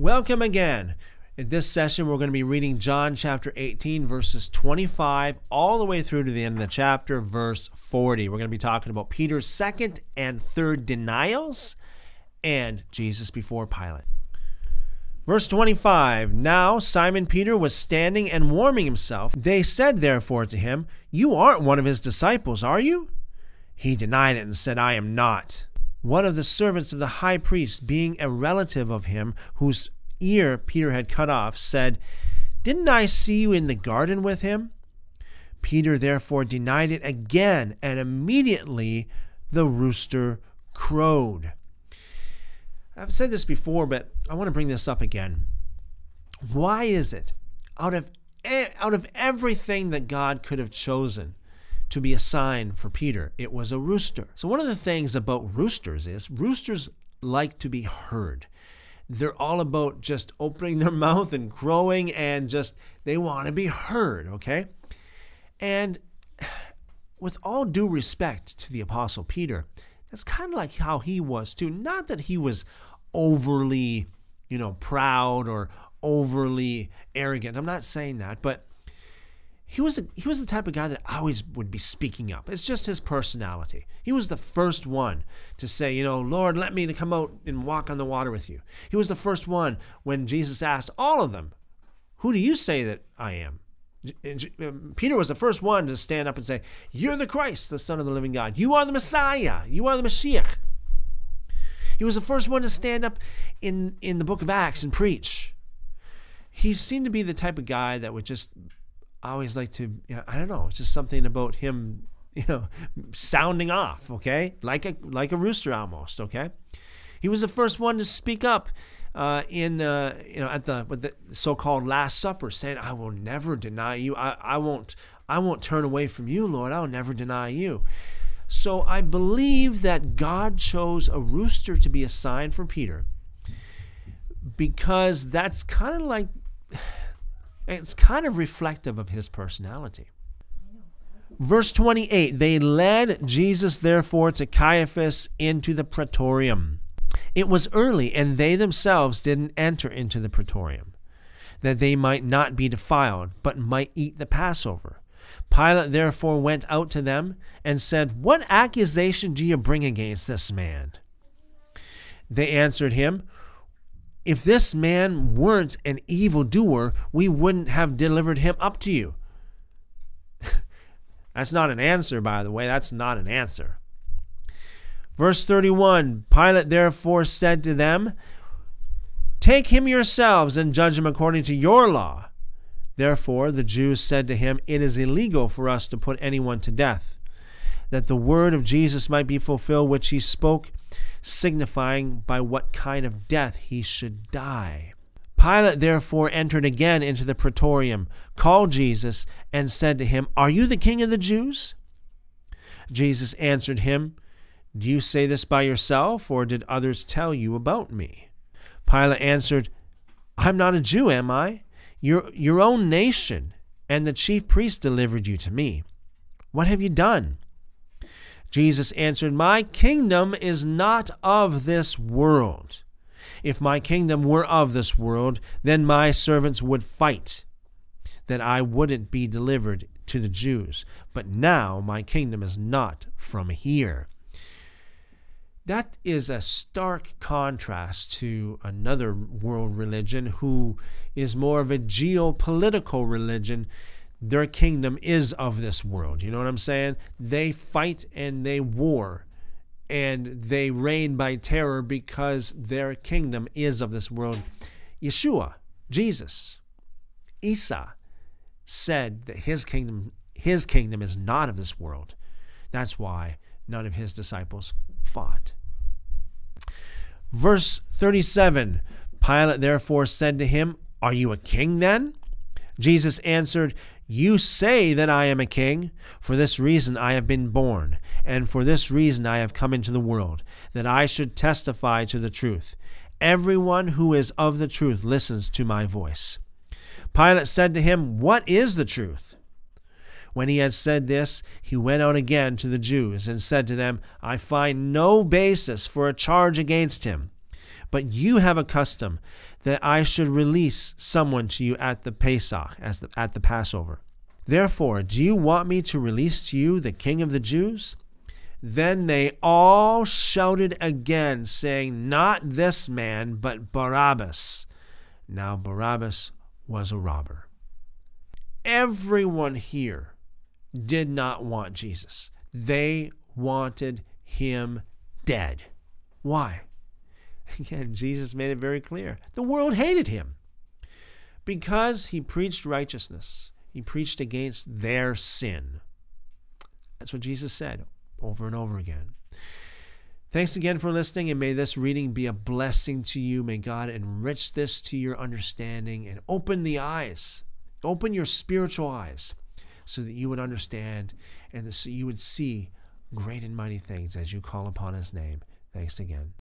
Welcome again. In this session, we're going to be reading John chapter 18, verses 25, all the way through to the end of the chapter, verse 40. We're going to be talking about Peter's second and third denials and Jesus before Pilate. Verse 25 Now Simon Peter was standing and warming himself. They said, therefore, to him, You aren't one of his disciples, are you? He denied it and said, I am not. One of the servants of the high priest, being a relative of him, whose ear Peter had cut off, said, Didn't I see you in the garden with him? Peter therefore denied it again, and immediately the rooster crowed. I've said this before, but I want to bring this up again. Why is it out of out of everything that God could have chosen to be a sign for Peter, it was a rooster. So one of the things about roosters is roosters like to be heard. They're all about just opening their mouth and crowing and just they want to be heard, okay? And with all due respect to the apostle Peter, that's kind of like how he was too. Not that he was overly, you know, proud or overly arrogant. I'm not saying that, but he was a, he was the type of guy that always would be speaking up. It's just his personality. He was the first one to say, you know, Lord, let me to come out and walk on the water with you. He was the first one when Jesus asked all of them, "Who do you say that I am?" Um, Peter was the first one to stand up and say, "You're the Christ, the Son of the living God. You are the Messiah. You are the Messiah." He was the first one to stand up in in the book of Acts and preach. He seemed to be the type of guy that would just always like to, you know, I don't know, it's just something about him, you know, sounding off, okay? Like a like a rooster almost, okay? He was the first one to speak up uh, in uh, you know at the with the so-called Last Supper, saying, "I will never deny you. I, I won't I won't turn away from you, Lord. I will never deny you." So I believe that God chose a rooster to be a sign for Peter because that's kind of like it's kind of reflective of his personality. Verse 28 They led Jesus, therefore, to Caiaphas into the praetorium. It was early, and they themselves didn't enter into the praetorium, that they might not be defiled, but might eat the Passover. Pilate therefore went out to them and said, What accusation do you bring against this man? They answered him, if this man weren't an evildoer, we wouldn't have delivered him up to you. that's not an answer, by the way. That's not an answer. Verse 31 Pilate therefore said to them, Take him yourselves and judge him according to your law. Therefore the Jews said to him, It is illegal for us to put anyone to death, that the word of Jesus might be fulfilled, which he spoke signifying by what kind of death he should die. Pilate therefore entered again into the praetorium, called Jesus, and said to him, Are you the king of the Jews? Jesus answered him, Do you say this by yourself, or did others tell you about me? Pilate answered, I'm not a Jew, am I? Your, your own nation and the chief priests delivered you to me. What have you done? Jesus answered, My kingdom is not of this world. If my kingdom were of this world, then my servants would fight, that I wouldn't be delivered to the Jews. But now my kingdom is not from here. That is a stark contrast to another world religion who is more of a geopolitical religion their kingdom is of this world. You know what I'm saying? They fight and they war and they reign by terror because their kingdom is of this world. Yeshua, Jesus, Isa said that his kingdom his kingdom is not of this world. That's why none of his disciples fought. Verse 37 Pilate therefore said to him, Are you a king then? Jesus answered, you say that I am a king. For this reason I have been born, and for this reason I have come into the world, that I should testify to the truth. Everyone who is of the truth listens to my voice. Pilate said to him, What is the truth? When he had said this, he went out again to the Jews and said to them, I find no basis for a charge against him. But you have a custom that I should release someone to you at the Pesach, as the, at the Passover. Therefore, do you want me to release to you the king of the Jews? Then they all shouted again, saying, Not this man, but Barabbas. Now Barabbas was a robber. Everyone here did not want Jesus. They wanted him dead. Why? Again, Jesus made it very clear. The world hated him because he preached righteousness, he preached against their sin. That's what Jesus said over and over again. Thanks again for listening, and may this reading be a blessing to you. May God enrich this to your understanding and open the eyes, open your spiritual eyes, so that you would understand and so you would see great and mighty things as you call upon His name. Thanks again.